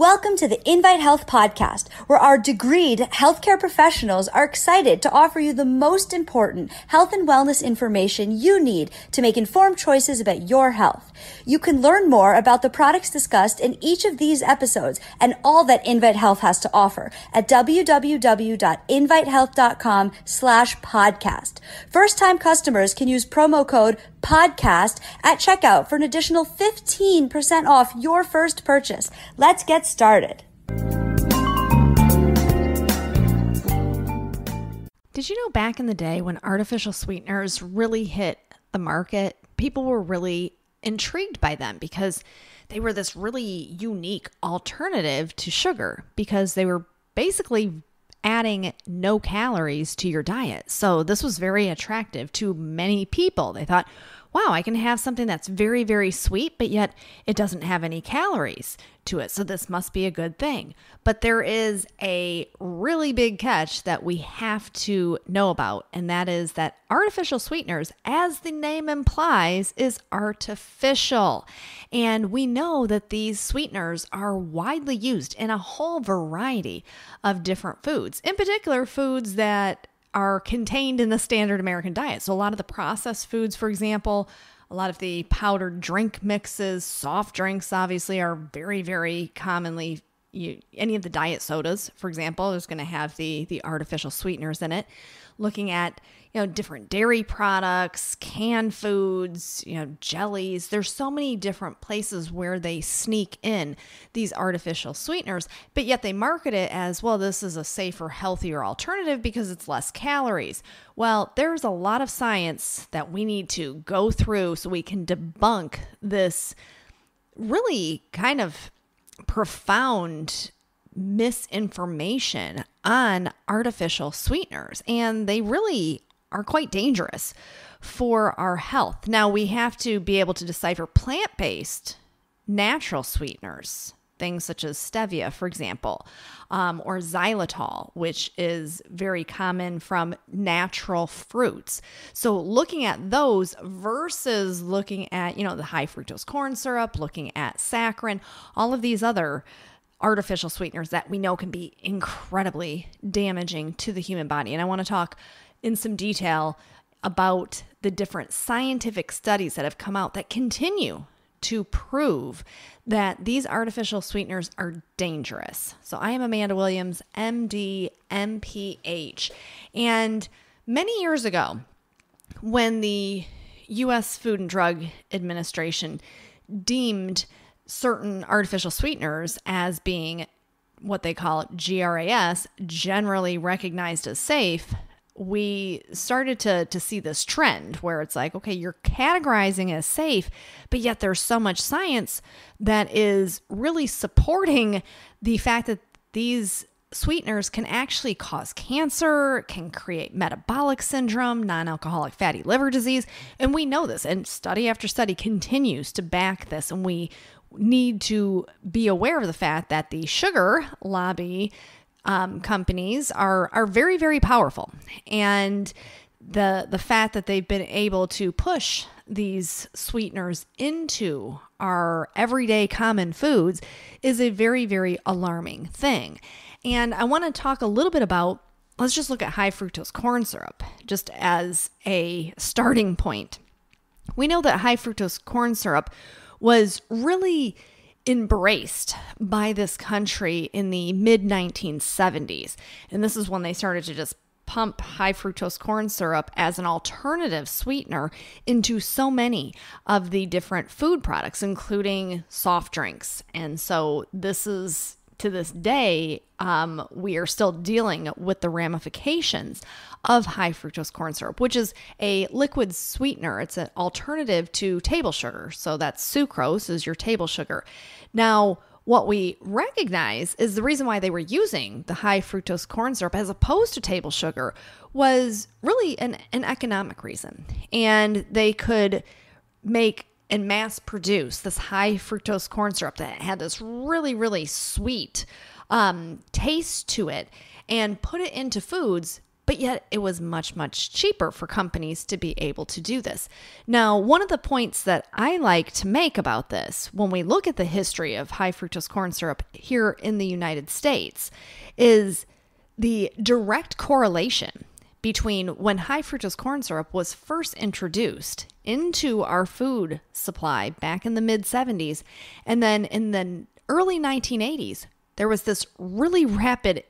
Welcome to the Invite Health podcast, where our degreed healthcare professionals are excited to offer you the most important health and wellness information you need to make informed choices about your health. You can learn more about the products discussed in each of these episodes and all that Invite Health has to offer at www.invitehealth.com slash podcast. First time customers can use promo code podcast at checkout for an additional 15% off your first purchase. Let's get started. Did you know back in the day when artificial sweeteners really hit the market, people were really intrigued by them because they were this really unique alternative to sugar because they were basically adding no calories to your diet. So this was very attractive to many people. They thought, wow, I can have something that's very, very sweet, but yet it doesn't have any calories to it. So this must be a good thing. But there is a really big catch that we have to know about, and that is that artificial sweeteners, as the name implies, is artificial. And we know that these sweeteners are widely used in a whole variety of different foods, in particular, foods that are contained in the standard American diet. So, a lot of the processed foods, for example, a lot of the powdered drink mixes, soft drinks, obviously, are very, very commonly. You, any of the diet sodas, for example, is going to have the the artificial sweeteners in it. Looking at you know, different dairy products, canned foods, you know, jellies. There's so many different places where they sneak in these artificial sweeteners, but yet they market it as, well, this is a safer, healthier alternative because it's less calories. Well, there's a lot of science that we need to go through so we can debunk this really kind of profound misinformation on artificial sweeteners. And they really are quite dangerous for our health. Now, we have to be able to decipher plant based natural sweeteners, things such as stevia, for example, um, or xylitol, which is very common from natural fruits. So, looking at those versus looking at, you know, the high fructose corn syrup, looking at saccharin, all of these other artificial sweeteners that we know can be incredibly damaging to the human body. And I want to talk in some detail about the different scientific studies that have come out that continue to prove that these artificial sweeteners are dangerous. So, I am Amanda Williams, MD, MPH. And many years ago, when the US Food and Drug Administration deemed certain artificial sweeteners as being what they call GRAS, generally recognized as safe, we started to to see this trend where it's like okay you're categorizing as safe but yet there's so much science that is really supporting the fact that these sweeteners can actually cause cancer can create metabolic syndrome non-alcoholic fatty liver disease. And we know this and study after study continues to back this. And we need to be aware of the fact that the sugar lobby um, companies are are very very powerful, and the the fact that they've been able to push these sweeteners into our everyday common foods is a very very alarming thing. And I want to talk a little bit about let's just look at high fructose corn syrup just as a starting point. We know that high fructose corn syrup was really embraced by this country in the mid 1970s. And this is when they started to just pump high fructose corn syrup as an alternative sweetener into so many of the different food products, including soft drinks. And so this is to this day, um, we are still dealing with the ramifications of high fructose corn syrup, which is a liquid sweetener. It's an alternative to table sugar. So that's sucrose is your table sugar. Now, what we recognize is the reason why they were using the high fructose corn syrup as opposed to table sugar was really an, an economic reason. And they could make and mass produce this high fructose corn syrup that had this really, really sweet um, taste to it and put it into foods but yet it was much, much cheaper for companies to be able to do this. Now, one of the points that I like to make about this when we look at the history of high fructose corn syrup here in the United States is the direct correlation between when high fructose corn syrup was first introduced into our food supply back in the mid 70s and then in the early 1980s there was this really rapid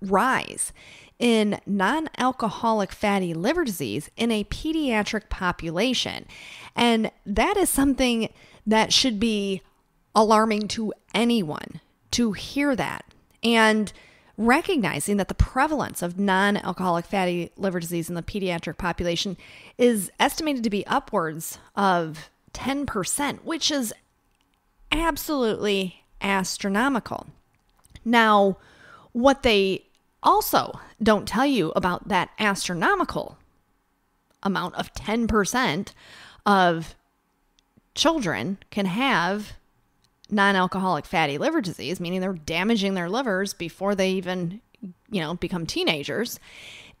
rise in non alcoholic fatty liver disease in a pediatric population. And that is something that should be alarming to anyone to hear that. And recognizing that the prevalence of non alcoholic fatty liver disease in the pediatric population is estimated to be upwards of 10%, which is absolutely astronomical. Now, what they also don't tell you about that astronomical amount of 10% of children can have non alcoholic fatty liver disease, meaning they're damaging their livers before they even, you know, become teenagers,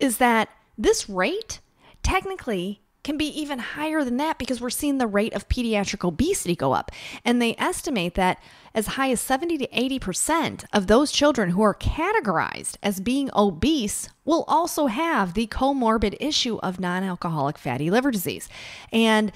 is that this rate technically can be even higher than that because we're seeing the rate of pediatric obesity go up. And they estimate that as high as 70 to 80% of those children who are categorized as being obese will also have the comorbid issue of non alcoholic fatty liver disease. And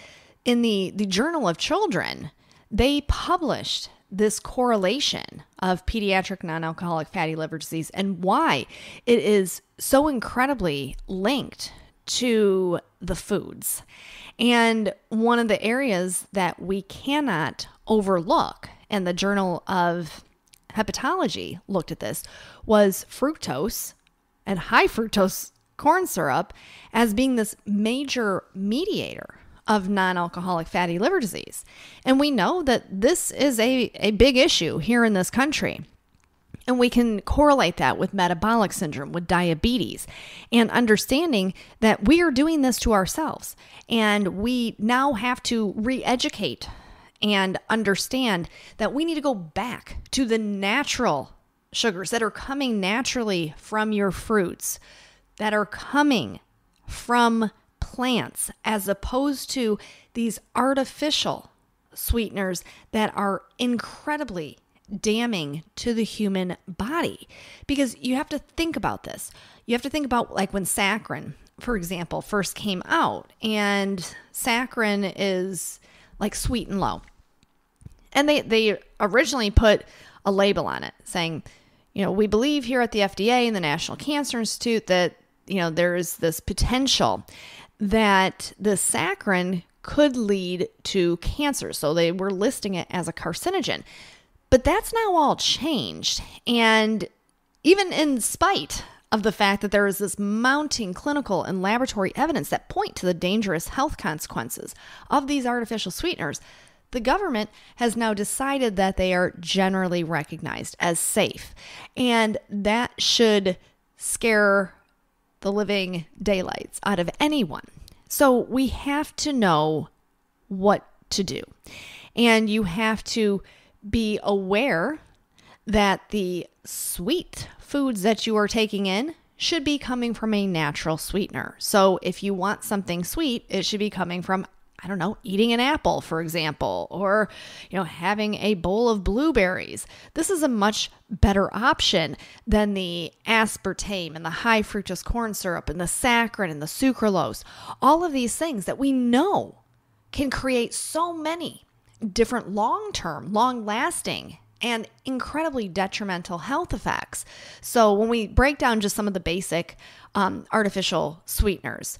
in the, the Journal of Children, they published this correlation of pediatric non alcoholic fatty liver disease and why it is so incredibly linked to the foods. And one of the areas that we cannot overlook, and the Journal of Hepatology looked at this, was fructose and high fructose corn syrup as being this major mediator of non alcoholic fatty liver disease. And we know that this is a, a big issue here in this country. And we can correlate that with metabolic syndrome, with diabetes, and understanding that we are doing this to ourselves. And we now have to re educate and understand that we need to go back to the natural sugars that are coming naturally from your fruits, that are coming from plants, as opposed to these artificial sweeteners that are incredibly damning to the human body because you have to think about this. You have to think about like when saccharin, for example, first came out, and saccharin is like sweet and low. And they, they originally put a label on it saying, you know, we believe here at the FDA and the National Cancer Institute that, you know, there is this potential that the saccharin could lead to cancer. So they were listing it as a carcinogen. But that's now all changed. And even in spite of the fact that there is this mounting clinical and laboratory evidence that point to the dangerous health consequences of these artificial sweeteners, the government has now decided that they are generally recognized as safe. And that should scare the living daylights out of anyone. So we have to know what to do. And you have to be aware that the sweet foods that you are taking in should be coming from a natural sweetener. So if you want something sweet, it should be coming from I don't know, eating an apple, for example, or, you know, having a bowl of blueberries. This is a much better option than the aspartame and the high fructose corn syrup and the saccharin and the sucralose. All of these things that we know can create so many different long term, long lasting, and incredibly detrimental health effects. So, when we break down just some of the basic um, artificial sweeteners,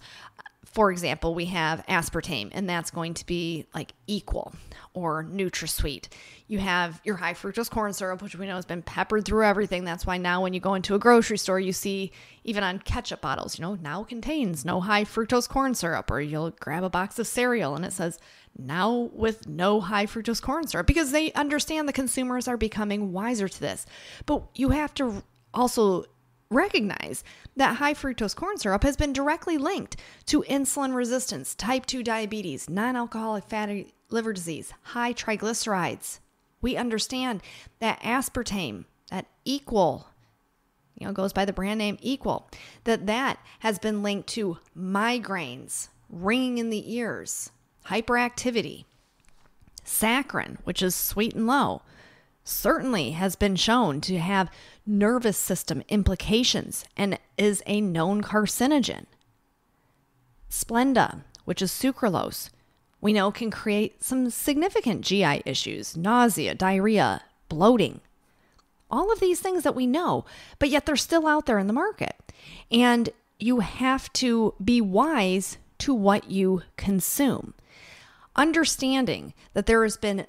for example, we have aspartame, and that's going to be like equal or NutraSweet. You have your high fructose corn syrup, which we know has been peppered through everything. That's why now when you go into a grocery store, you see even on ketchup bottles, you know, now contains no high fructose corn syrup, or you'll grab a box of cereal and it says now with no high fructose corn syrup because they understand the consumers are becoming wiser to this. But you have to also recognize that high fructose corn syrup has been directly linked to insulin resistance, type 2 diabetes, non alcoholic fatty liver disease, high triglycerides. We understand that aspartame, that equal you know, goes by the brand name Equal, that that has been linked to migraines, ringing in the ears, hyperactivity. Saccharin, which is sweet and low, certainly has been shown to have nervous system implications and is a known carcinogen. Splenda, which is sucralose, we know can create some significant GI issues, nausea, diarrhea, bloating. All of these things that we know, but yet they're still out there in the market. And you have to be wise to what you consume. Understanding that there has been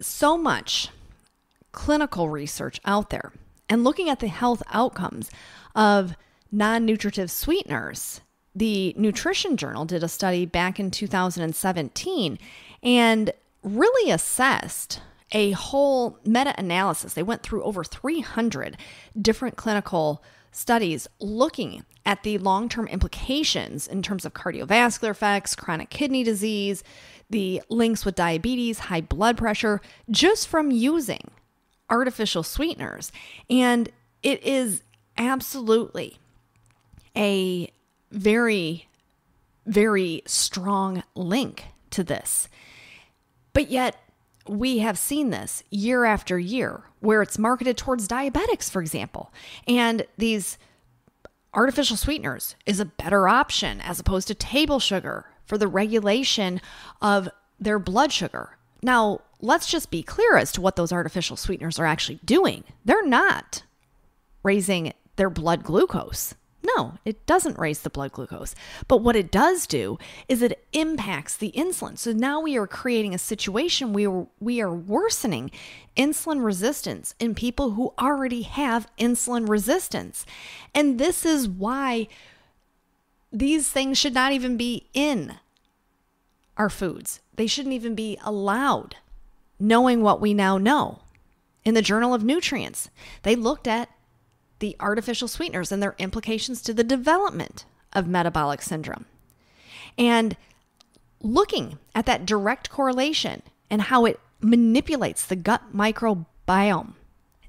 so much clinical research out there and looking at the health outcomes of non nutritive sweeteners. The Nutrition Journal did a study back in 2017 and really assessed a whole meta analysis. They went through over 300 different clinical studies looking at the long term implications in terms of cardiovascular effects, chronic kidney disease, the links with diabetes, high blood pressure, just from using artificial sweeteners. And it is absolutely a very, very strong link to this. But yet, we have seen this year after year where it's marketed towards diabetics, for example. And these artificial sweeteners is a better option as opposed to table sugar for the regulation of their blood sugar. Now, let's just be clear as to what those artificial sweeteners are actually doing. They're not raising their blood glucose. No, it doesn't raise the blood glucose. But what it does do is it impacts the insulin. So now we are creating a situation where we are worsening insulin resistance in people who already have insulin resistance. And this is why these things should not even be in our foods. They shouldn't even be allowed, knowing what we now know. In the Journal of Nutrients, they looked at the artificial sweeteners and their implications to the development of metabolic syndrome. And looking at that direct correlation and how it manipulates the gut microbiome.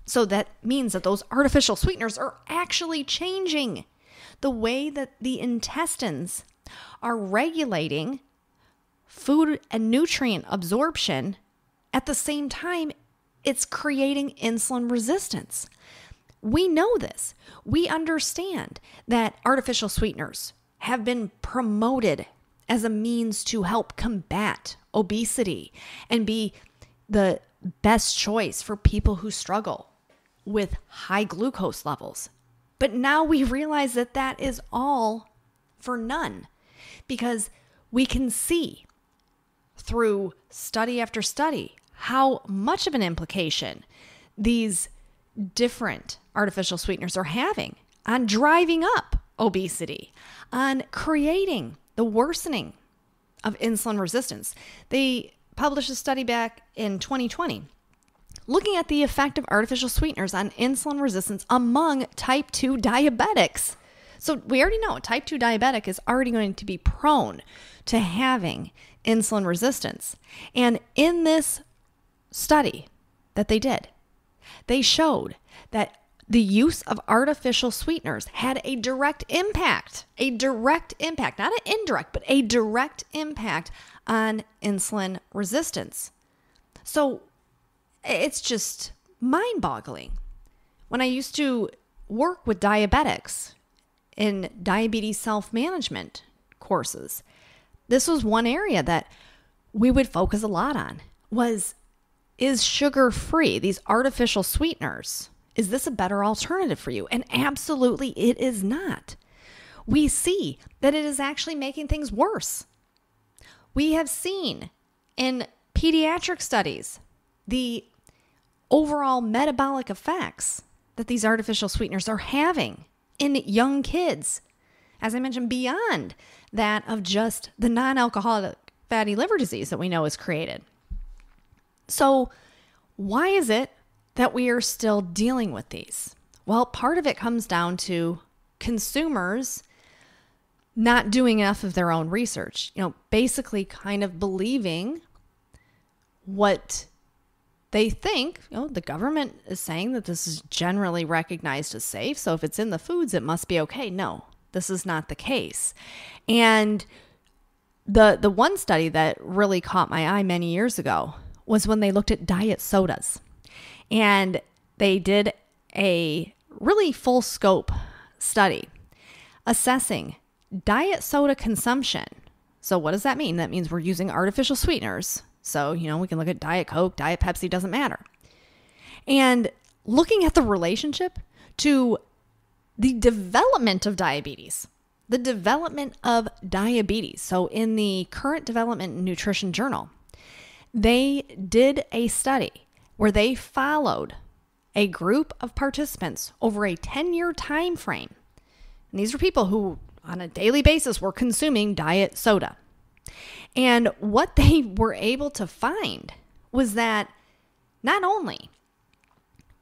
So that means that those artificial sweeteners are actually changing the way that the intestines are regulating food and nutrient absorption at the same time it's creating insulin resistance. We know this. We understand that artificial sweeteners have been promoted as a means to help combat obesity and be the best choice for people who struggle with high glucose levels. But now we realize that that is all for none because we can see through study after study how much of an implication these different artificial sweeteners are having on driving up obesity, on creating the worsening of insulin resistance. They published a study back in 2020 looking at the effect of artificial sweeteners on insulin resistance among type 2 diabetics. So, we already know type 2 diabetic is already going to be prone to having insulin resistance. And in this study that they did, they showed that the use of artificial sweeteners had a direct impact, a direct impact, not an indirect, but a direct impact on insulin resistance. So it's just mind boggling. When I used to work with diabetics in diabetes self management courses, this was one area that we would focus a lot on was is sugar free these artificial sweeteners is this a better alternative for you? And absolutely, it is not. We see that it is actually making things worse. We have seen in pediatric studies the overall metabolic effects that these artificial sweeteners are having in young kids. As I mentioned, beyond that of just the non alcoholic fatty liver disease that we know is created. So, why is it that we are still dealing with these? Well, part of it comes down to consumers not doing enough of their own research. You know, basically kind of believing what they think, you know, the government is saying that this is generally recognized as safe. So if it's in the foods, it must be okay. No, this is not the case. And the the one study that really caught my eye many years ago was when they looked at diet sodas. And they did a really full scope study assessing diet soda consumption. So what does that mean? That means we're using artificial sweeteners so, you know, we can look at Diet Coke, Diet Pepsi, doesn't matter. And looking at the relationship to the development of diabetes, the development of diabetes. So, in the current development nutrition journal, they did a study where they followed a group of participants over a 10 year time frame. And these were people who, on a daily basis, were consuming diet soda. And what they were able to find was that not only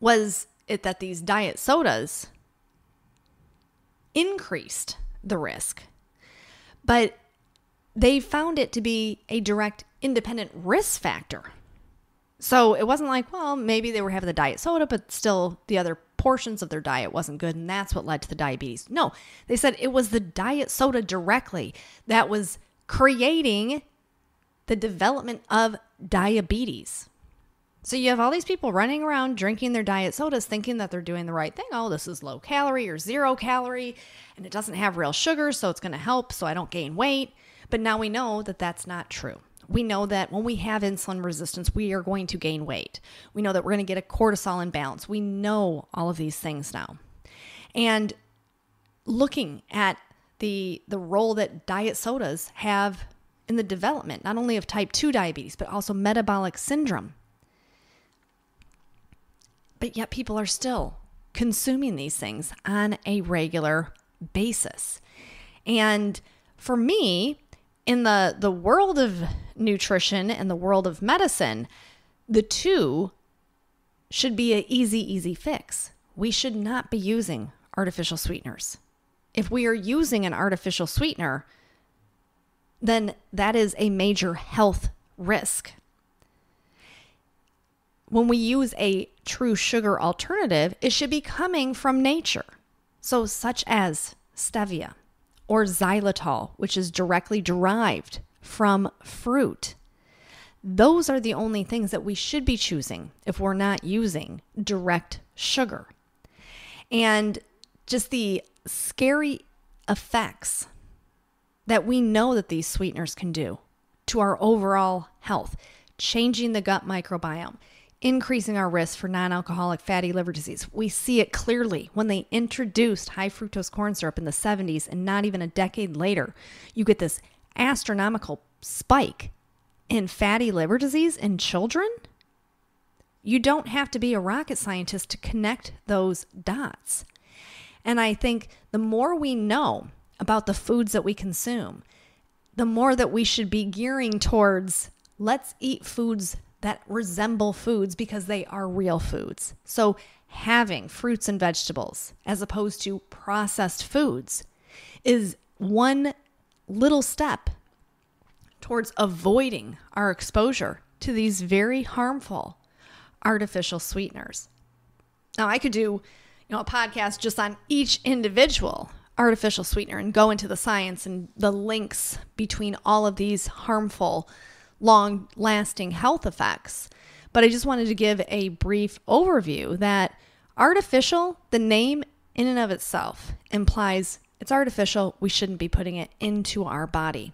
was it that these diet sodas increased the risk, but they found it to be a direct independent risk factor. So it wasn't like, well, maybe they were having the diet soda, but still the other portions of their diet wasn't good, and that's what led to the diabetes. No, they said it was the diet soda directly that was creating the development of diabetes. So you have all these people running around drinking their diet sodas thinking that they're doing the right thing. Oh, this is low calorie or zero calorie and it doesn't have real sugar, so it's going to help so I don't gain weight. But now we know that that's not true. We know that when we have insulin resistance, we are going to gain weight. We know that we're going to get a cortisol imbalance. We know all of these things now. And looking at the the role that diet sodas have in the development not only of type 2 diabetes but also metabolic syndrome but yet people are still consuming these things on a regular basis and for me in the the world of nutrition and the world of medicine the two should be an easy easy fix we should not be using artificial sweeteners if we are using an artificial sweetener, then that is a major health risk. When we use a true sugar alternative, it should be coming from nature. So, such as stevia or xylitol, which is directly derived from fruit. Those are the only things that we should be choosing if we're not using direct sugar. And just the scary effects that we know that these sweeteners can do to our overall health, changing the gut microbiome, increasing our risk for non alcoholic fatty liver disease. We see it clearly when they introduced high fructose corn syrup in the 70s, and not even a decade later, you get this astronomical spike in fatty liver disease in children. You don't have to be a rocket scientist to connect those dots. And I think the more we know about the foods that we consume, the more that we should be gearing towards let's eat foods that resemble foods because they are real foods. So, having fruits and vegetables as opposed to processed foods is one little step towards avoiding our exposure to these very harmful artificial sweeteners. Now, I could do you know, a podcast just on each individual artificial sweetener and go into the science and the links between all of these harmful, long lasting health effects. But I just wanted to give a brief overview that artificial, the name in and of itself, implies it's artificial. We shouldn't be putting it into our body.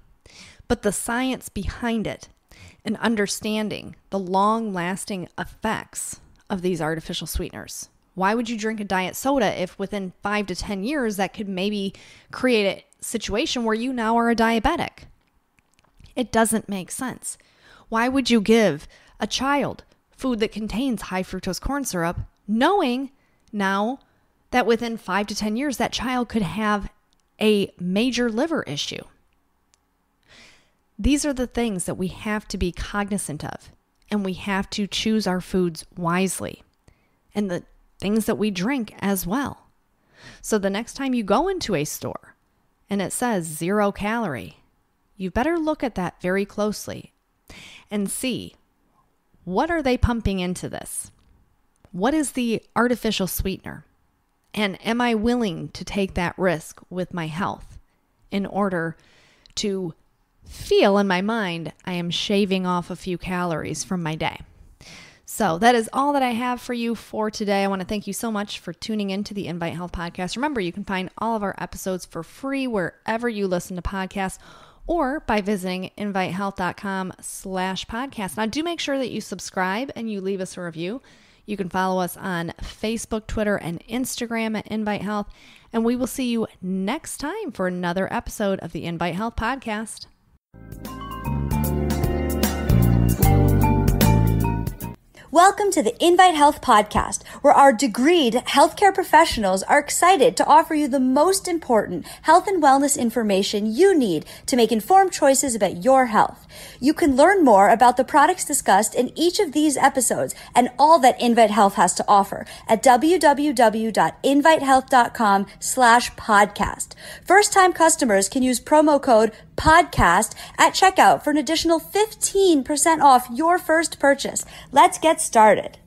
But the science behind it and understanding the long lasting effects of these artificial sweeteners why would you drink a diet soda if within five to 10 years that could maybe create a situation where you now are a diabetic? It doesn't make sense. Why would you give a child food that contains high fructose corn syrup knowing now that within five to 10 years that child could have a major liver issue? These are the things that we have to be cognizant of, and we have to choose our foods wisely. And the things that we drink as well. So the next time you go into a store and it says zero calorie, you better look at that very closely and see what are they pumping into this? What is the artificial sweetener? And am I willing to take that risk with my health in order to feel in my mind I am shaving off a few calories from my day? So that is all that I have for you for today. I want to thank you so much for tuning in to the Invite Health podcast. Remember, you can find all of our episodes for free wherever you listen to podcasts or by visiting invitehealth.com slash podcast. Now do make sure that you subscribe and you leave us a review. You can follow us on Facebook, Twitter, and Instagram at Invite Health. And we will see you next time for another episode of the Invite Health podcast. Welcome to the Invite Health podcast, where our degreed healthcare professionals are excited to offer you the most important health and wellness information you need to make informed choices about your health. You can learn more about the products discussed in each of these episodes and all that Invite Health has to offer at www.invitehealth.com slash podcast. First time customers can use promo code podcast at checkout for an additional 15% off your first purchase. Let's get started.